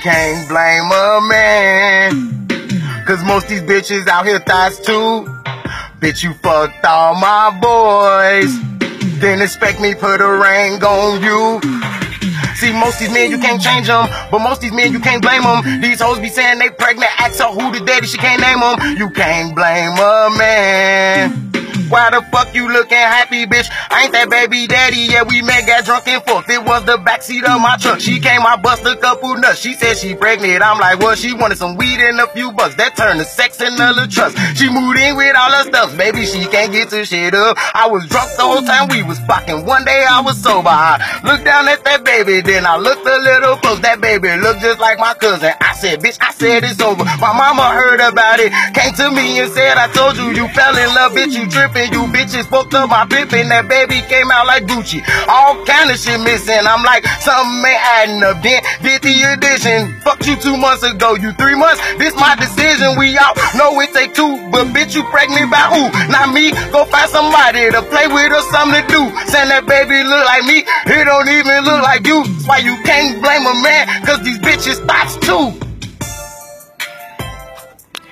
can't blame a man. Cause most these bitches out here thighs too. Bitch, you fucked all my boys. Then expect me put a ring on you. See, most these men, you can't change them. But most these men, you can't blame them. These hoes be saying they pregnant, ask her who the daddy, she can't name them. You can't blame a man. Why the fuck you looking happy, bitch? I ain't that baby daddy. Yeah, we met, got drunk and fucked. It was the backseat of my truck. She came, I bust a couple nuts. She said she pregnant. I'm like, well, she wanted some weed and a few bucks. That turned to sex and a little trust. She moved in with all her stuff. Baby, she can't get to shit up. I was drunk the whole time we was fucking. One day I was sober. I looked down at that baby, then I looked a little close. That baby looked just like my cousin. I said, bitch, I said it's over. My mama heard about it. Came to me and said, I told you, you fell in love, bitch, you tripping you bitches fucked up my pimpin'. That baby came out like Gucci. All kind of shit missing. I'm like, something ain't adding up. Then did the addition. Fucked you two months ago. You three months. This my decision. We all know it take two. But bitch, you pregnant by who? Not me. Go find somebody to play with or something to do. Saying that baby look like me. It don't even look like you. Why you can't blame a man. Cause these bitches thoughts too.